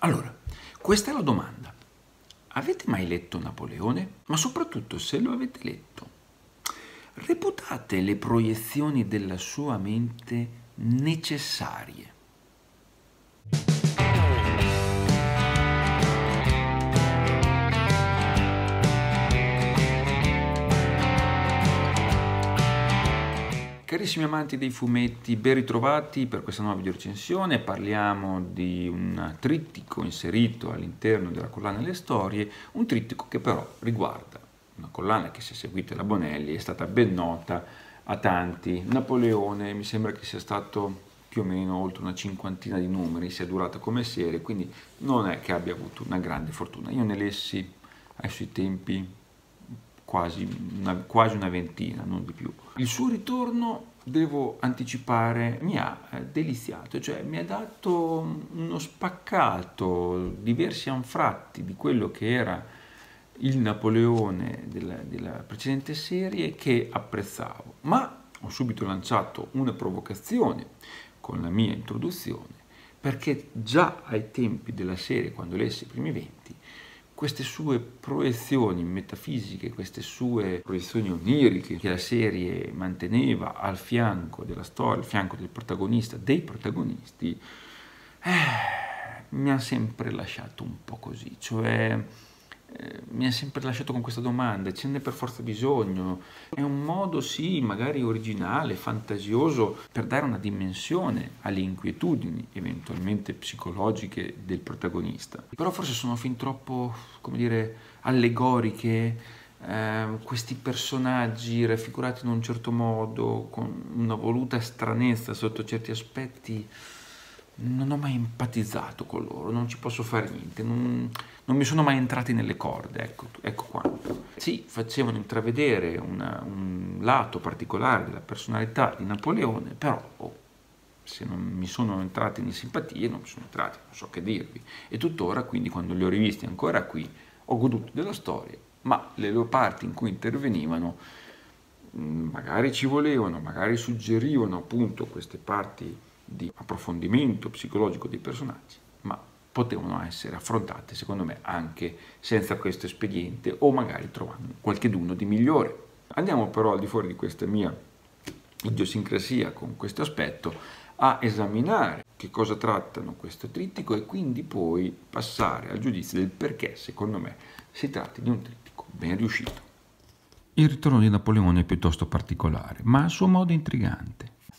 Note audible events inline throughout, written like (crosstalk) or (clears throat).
Allora, questa è la domanda. Avete mai letto Napoleone? Ma soprattutto se lo avete letto, reputate le proiezioni della sua mente necessarie? Carissimi amanti dei fumetti, ben ritrovati per questa nuova video recensione. Parliamo di un trittico inserito all'interno della collana delle storie, un trittico che però riguarda una collana che se seguite la Bonelli è stata ben nota a tanti. Napoleone mi sembra che sia stato più o meno oltre una cinquantina di numeri, sia durata come serie, quindi non è che abbia avuto una grande fortuna. Io ne lessi ai suoi tempi quasi una, quasi una ventina, non di più. Il suo ritorno, devo anticipare, mi ha eh, deliziato, cioè mi ha dato uno spaccato, diversi anfratti di quello che era il Napoleone della, della precedente serie che apprezzavo, ma ho subito lanciato una provocazione con la mia introduzione perché già ai tempi della serie, quando lessi i primi venti, queste sue proiezioni metafisiche, queste sue proiezioni oniriche che la serie manteneva al fianco della storia, al fianco del protagonista, dei protagonisti, eh, mi ha sempre lasciato un po' così, cioè eh, mi ha sempre lasciato con questa domanda, ce n'è per forza bisogno? È un modo sì, magari originale, fantasioso, per dare una dimensione alle inquietudini, eventualmente psicologiche, del protagonista. Però forse sono fin troppo, come dire, allegoriche, eh, questi personaggi raffigurati in un certo modo, con una voluta stranezza sotto certi aspetti non ho mai empatizzato con loro, non ci posso fare niente, non, non mi sono mai entrati nelle corde, ecco, ecco quanto. Sì, facevano intravedere una, un lato particolare della personalità di Napoleone, però oh, se non mi sono entrati in simpatie, non mi sono entrati, non so che dirvi. E tuttora, quindi, quando li ho rivisti ancora qui, ho goduto della storia, ma le loro parti in cui intervenivano mm, magari ci volevano, magari suggerivano appunto queste parti di approfondimento psicologico dei personaggi, ma potevano essere affrontate secondo me anche senza questo espediente o magari trovando qualcheduno di migliore. Andiamo però al di fuori di questa mia idiosincrasia con questo aspetto a esaminare che cosa trattano questo trittico e quindi poi passare al giudizio del perché secondo me si tratti di un trittico ben riuscito. Il ritorno di Napoleone è piuttosto particolare, ma a suo modo intrigante.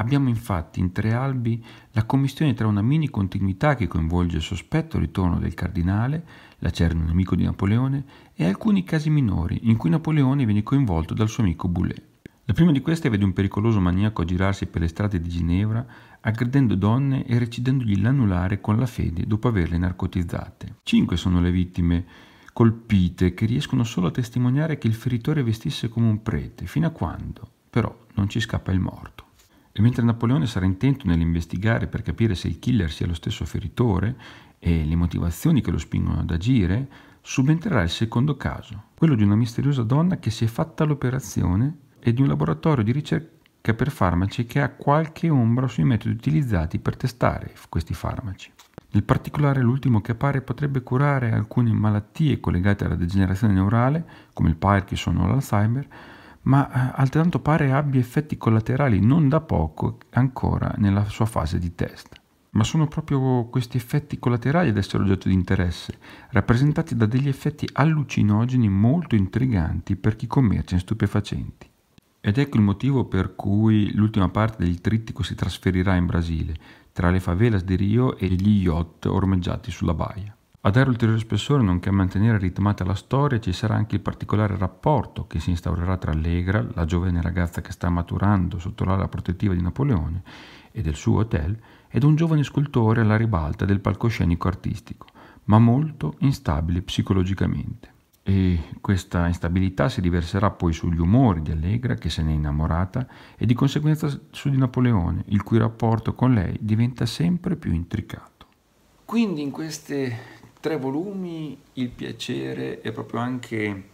Abbiamo infatti in tre albi la commistione tra una mini continuità che coinvolge il sospetto ritorno del cardinale, l'acerno nemico di Napoleone, e alcuni casi minori in cui Napoleone viene coinvolto dal suo amico Boulet. La prima di queste vede un pericoloso maniaco aggirarsi per le strade di Ginevra, aggredendo donne e recidendogli l'anulare con la fede dopo averle narcotizzate. Cinque sono le vittime colpite che riescono solo a testimoniare che il feritore vestisse come un prete, fino a quando, però, non ci scappa il morto. E mentre Napoleone sarà intento nell'investigare per capire se il killer sia lo stesso feritore e le motivazioni che lo spingono ad agire, subentrerà il secondo caso, quello di una misteriosa donna che si è fatta l'operazione e di un laboratorio di ricerca per farmaci che ha qualche ombra sui metodi utilizzati per testare questi farmaci. Nel particolare l'ultimo che appare potrebbe curare alcune malattie collegate alla degenerazione neurale, come il Parkinson o l'Alzheimer, ma eh, altrettanto pare abbia effetti collaterali non da poco ancora nella sua fase di test. Ma sono proprio questi effetti collaterali ad essere oggetto di interesse, rappresentati da degli effetti allucinogeni molto intriganti per chi commercia in stupefacenti. Ed ecco il motivo per cui l'ultima parte del trittico si trasferirà in Brasile, tra le favelas di Rio e gli yacht ormeggiati sulla baia. A dare ulteriore spessore, nonché a mantenere ritmata la storia, ci sarà anche il particolare rapporto che si instaurerà tra Allegra, la giovane ragazza che sta maturando sotto l'ala protettiva di Napoleone e del suo hotel, ed un giovane scultore alla ribalta del palcoscenico artistico, ma molto instabile psicologicamente. E questa instabilità si riverserà poi sugli umori di Allegra, che se n'è innamorata, e di conseguenza su di Napoleone, il cui rapporto con lei diventa sempre più intricato. Quindi in queste tre volumi il piacere è proprio anche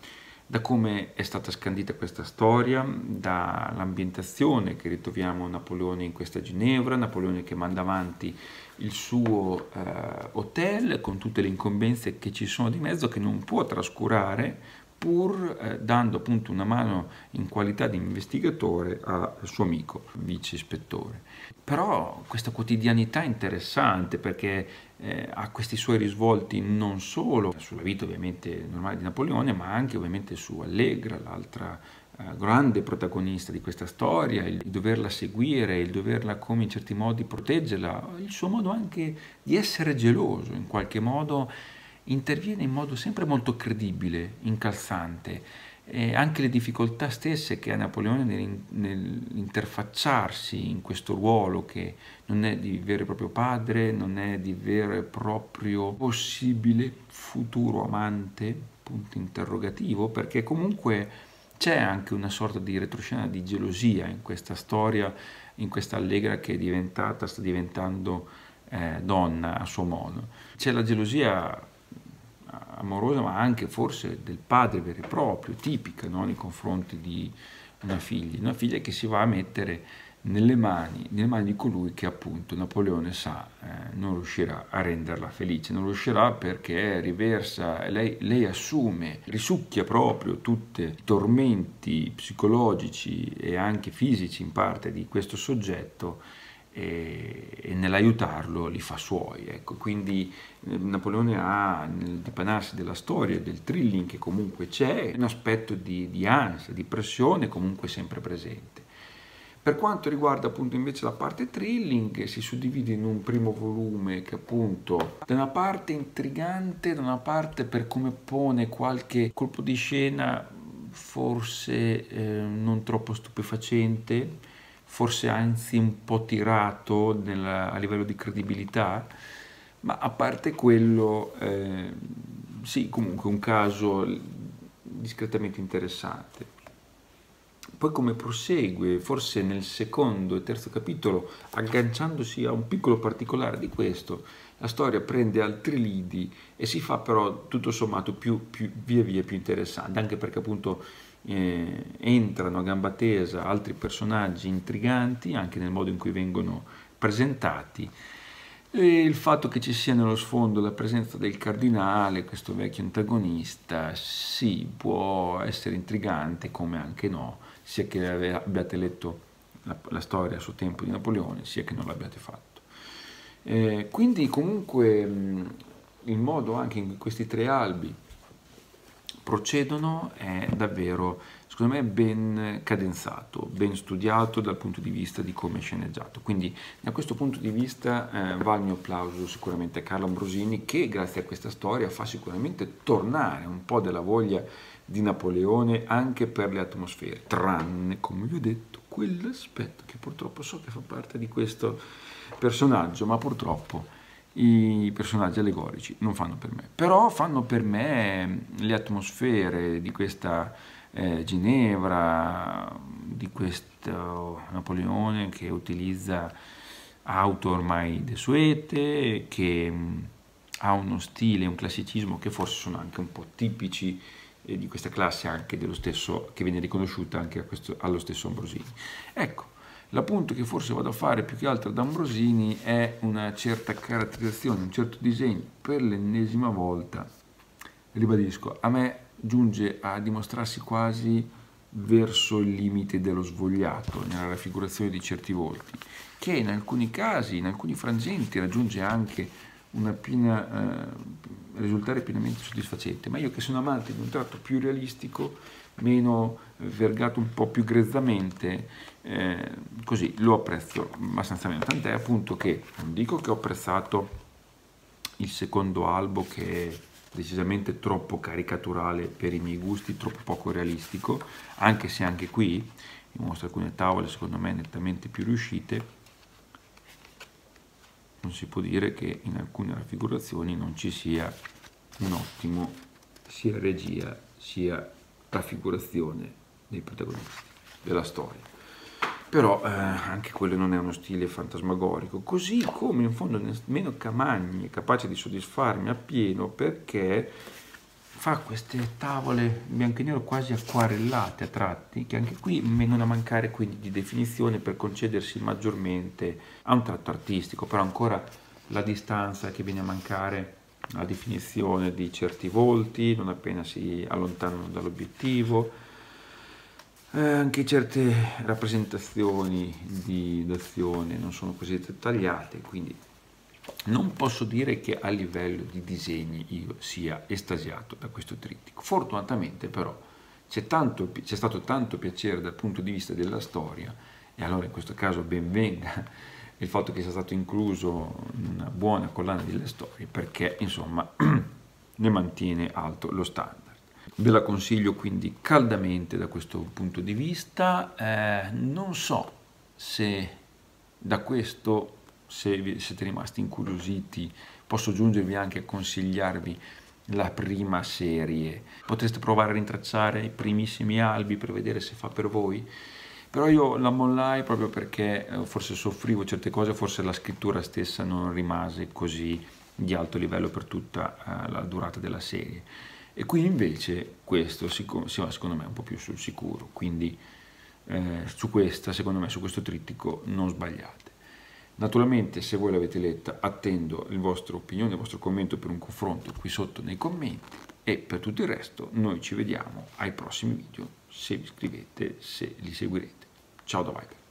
da come è stata scandita questa storia, dall'ambientazione che ritroviamo Napoleone in questa Ginevra, Napoleone che manda avanti il suo eh, hotel con tutte le incombenze che ci sono di mezzo che non può trascurare pur eh, dando appunto una mano in qualità di investigatore al suo amico vice ispettore. Però questa quotidianità è interessante perché eh, ha questi suoi risvolti non solo sulla vita ovviamente normale di Napoleone, ma anche ovviamente su Allegra, l'altra eh, grande protagonista di questa storia, il doverla seguire, il doverla come in certi modi proteggerla, il suo modo anche di essere geloso in qualche modo interviene in modo sempre molto credibile, incalzante. E anche le difficoltà stesse che ha Napoleone nell'interfacciarsi in questo ruolo che non è di vero e proprio padre, non è di vero e proprio possibile futuro amante, punto interrogativo, perché comunque c'è anche una sorta di retroscena di gelosia in questa storia, in questa Allegra che è diventata, sta diventando eh, donna a suo modo. C'è la gelosia amorosa, ma anche forse del padre vero e proprio, tipica no? nei confronti di una figlia, una figlia che si va a mettere nelle mani, nelle mani di colui che appunto Napoleone sa eh, non riuscirà a renderla felice, non riuscirà perché riversa, lei, lei assume, risucchia proprio tutti i tormenti psicologici e anche fisici in parte di questo soggetto e, nell'aiutarlo li fa suoi. Ecco. Quindi eh, Napoleone ha nel dipanarsi della storia, del thrilling che comunque c'è, un aspetto di, di ansia, di pressione comunque sempre presente. Per quanto riguarda appunto invece la parte thrilling, si suddivide in un primo volume che appunto da una parte intrigante, da una parte per come pone qualche colpo di scena forse eh, non troppo stupefacente, forse anzi un po' tirato nel, a livello di credibilità, ma a parte quello, eh, sì, comunque un caso discretamente interessante. Poi come prosegue, forse nel secondo e terzo capitolo, agganciandosi a un piccolo particolare di questo, la storia prende altri lidi e si fa però tutto sommato più, più, via via più interessante, anche perché appunto eh, entrano a gamba tesa altri personaggi intriganti anche nel modo in cui vengono presentati e il fatto che ci sia nello sfondo la presenza del cardinale, questo vecchio antagonista, sì, può essere intrigante come anche no, sia che abbiate letto la, la storia a suo tempo di Napoleone, sia che non l'abbiate fatto. Eh, quindi comunque mh, il modo anche in questi tre albi procedono è davvero, secondo me, ben cadenzato, ben studiato dal punto di vista di come è sceneggiato. Quindi da questo punto di vista eh, va il mio applauso sicuramente a Carlo Ambrosini che grazie a questa storia fa sicuramente tornare un po' della voglia di Napoleone anche per le atmosfere, tranne, come vi ho detto, quell'aspetto che purtroppo so che fa parte di questo personaggio, ma purtroppo i personaggi allegorici non fanno per me, però fanno per me le atmosfere di questa eh, Ginevra, di questo Napoleone che utilizza auto ormai desuete, che mm, ha uno stile, un classicismo che forse sono anche un po' tipici eh, di questa classe anche dello stesso, che viene riconosciuta anche questo, allo stesso Ambrosini. Ecco, L'appunto che forse vado a fare più che altro ad Ambrosini è una certa caratterizzazione, un certo disegno per l'ennesima volta. Ribadisco, a me giunge a dimostrarsi quasi verso il limite dello svogliato nella raffigurazione di certi volti, che in alcuni casi, in alcuni frangenti raggiunge anche piena, eh, risultare pienamente soddisfacente, ma io che sono amante di un tratto più realistico, meno vergato un po' più grezzamente, eh, così lo apprezzo abbastanza meno, tant'è appunto che non dico che ho apprezzato il secondo albo che è decisamente troppo caricaturale per i miei gusti, troppo poco realistico, anche se anche qui mostro alcune tavole secondo me nettamente più riuscite, non si può dire che in alcune raffigurazioni non ci sia un ottimo sia regia sia raffigurazione dei protagonisti della storia. Però eh, anche quello non è uno stile fantasmagorico, così come in fondo nemmeno Camagni è capace di soddisfarmi appieno perché fa queste tavole bianco e nero quasi acquarellate a tratti, che anche qui vengono a mancare quindi di definizione per concedersi maggiormente a un tratto artistico, però ancora la distanza che viene a mancare la definizione di certi volti non appena si allontanano dall'obiettivo, eh, anche certe rappresentazioni di d'azione non sono così dettagliate, quindi non posso dire che a livello di disegni io sia estasiato da questo trittico. Fortunatamente però c'è, tanto, c'è stato tanto piacere dal punto di vista della storia e allora in questo caso ben venga (laughs) il fatto che sia stato incluso in una buona collana delle storie perché insomma (clears throat) ne mantiene alto lo standard. Ve la consiglio quindi caldamente da questo punto di vista, eh, non so se da questo se siete rimasti incuriositi, posso giungervi anche a consigliarvi la prima serie. Potreste provare a rintracciare i primissimi albi per vedere se fa per voi. Però io la mollai proprio perché eh, forse soffrivo certe cose, forse la scrittura stessa non rimase così di alto livello per tutta uh, la durata della serie. E qui invece questo si, si va secondo me un po' più sul sicuro, quindi eh, su questa, secondo me, su questo trittico non sbagliate. Naturalmente se voi l'avete letta attendo il vostro opinione, il vostro commento per un confronto qui sotto nei commenti e per tutto il resto noi ci vediamo ai prossimi video se vi iscrivete, se li seguirete. Ciao da Viper!